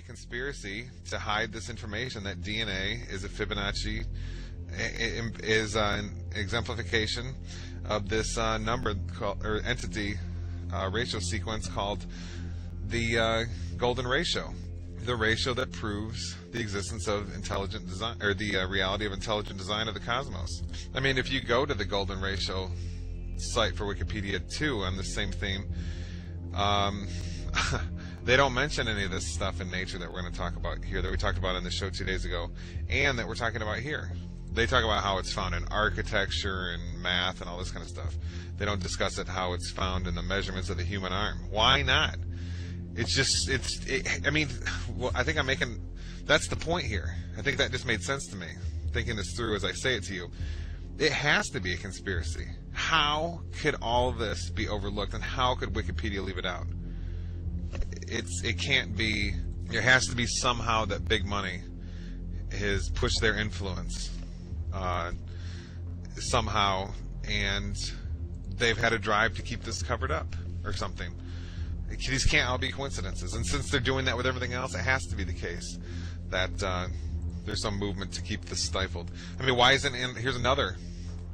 conspiracy to hide this information that DNA is a Fibonacci is an exemplification of this uh, number called, or entity uh, ratio sequence called the uh, golden ratio, the ratio that proves the existence of intelligent design or the uh, reality of intelligent design of the cosmos. I mean, if you go to the golden ratio site for Wikipedia too on the same theme, um, they don't mention any of this stuff in nature that we're going to talk about here that we talked about in the show two days ago, and that we're talking about here they talk about how it's found in architecture and math and all this kind of stuff. They don't discuss it how it's found in the measurements of the human arm. Why not? It's just it's. It, I mean, well, I think I'm making. That's the point here. I think that just made sense to me. Thinking this through as I say it to you, it has to be a conspiracy. How could all this be overlooked, and how could Wikipedia leave it out? It's. It can't be. There has to be somehow that big money has pushed their influence uh, somehow, and they've had a drive to keep this covered up or something. These can't all be coincidences, and since they're doing that with everything else, it has to be the case that uh, there's some movement to keep this stifled. I mean, why isn't? And here's another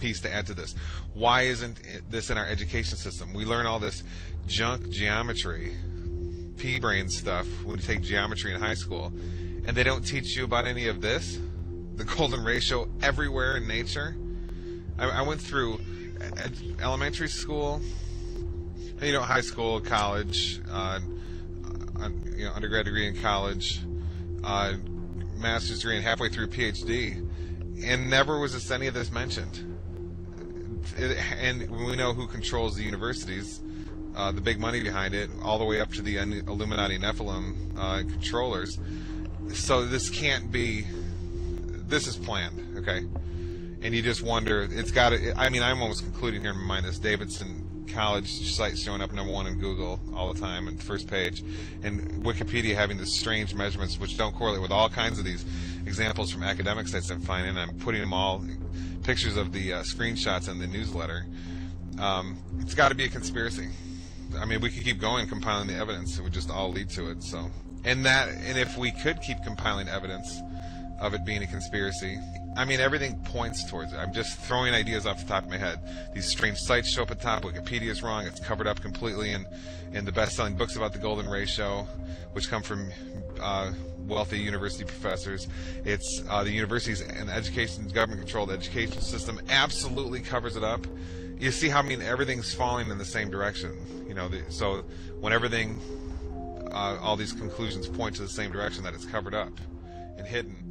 piece to add to this. Why isn't this in our education system? We learn all this junk geometry, pea brain stuff when you take geometry in high school, and they don't teach you about any of this the golden ratio everywhere in nature. I, I went through elementary school, you know, high school, college, uh, uh, you know, undergrad degree in college, uh, master's degree, and halfway through PhD, and never was this, any of this mentioned. It, and we know who controls the universities, uh, the big money behind it, all the way up to the Illuminati Nephilim uh, controllers. So this can't be this is planned, okay? And you just wonder, it's got to, I mean, I'm almost concluding here in my mind this Davidson College site showing up number one in Google all the time and first page, and Wikipedia having these strange measurements which don't correlate with all kinds of these examples from academic sites I'm finding. I'm putting them all, pictures of the uh, screenshots in the newsletter. Um, it's got to be a conspiracy. I mean, we could keep going compiling the evidence; it would just all lead to it. So, and that, and if we could keep compiling evidence of it being a conspiracy. I mean, everything points towards it. I'm just throwing ideas off the top of my head. These strange sites show up at the top. Wikipedia is wrong. It's covered up completely in, in the best-selling books about the golden ratio, which come from uh, wealthy university professors. It's uh, the universities and education, government-controlled education system absolutely covers it up. You see how I mean everything's falling in the same direction. You know, the, so when everything, uh, all these conclusions point to the same direction, that it's covered up and hidden